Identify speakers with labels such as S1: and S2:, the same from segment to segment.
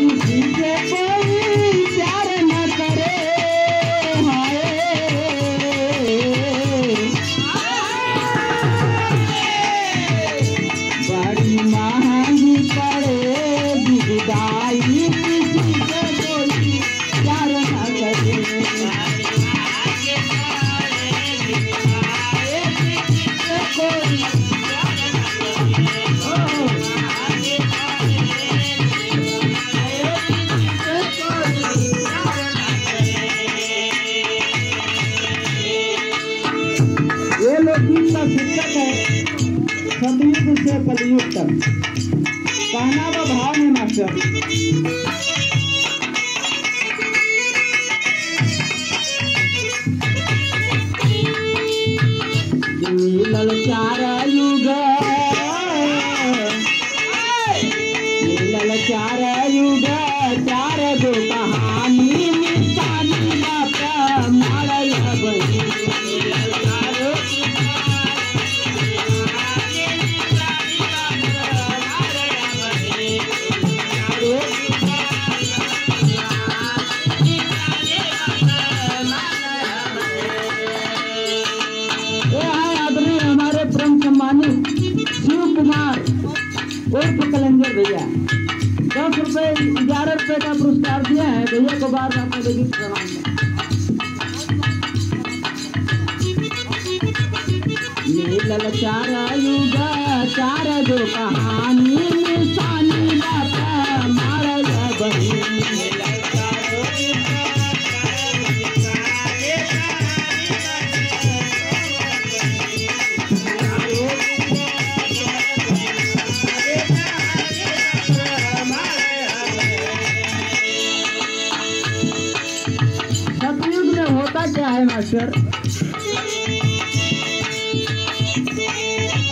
S1: Easy, careful. से कलयुग तक कहना व भाव में युग युग रुपए का पुरस्कार दिया है? भैया को बार बार मैं देखिए प्रणाम मिलल चार युग चार दो कहानी। होता क्या है मास्टर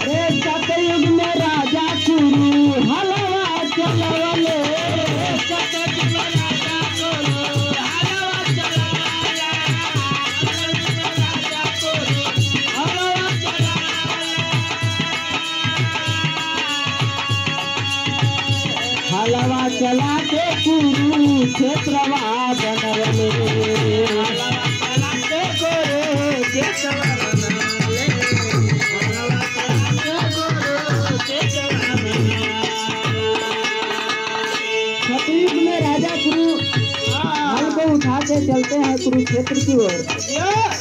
S1: अरे सतयुग में राजा कुरु हलवा हलवा चला के कुरु क्षेत्रवा राजा गुरु। मन को उठा के चलते हैं कुरुक्षेत्र की ओर।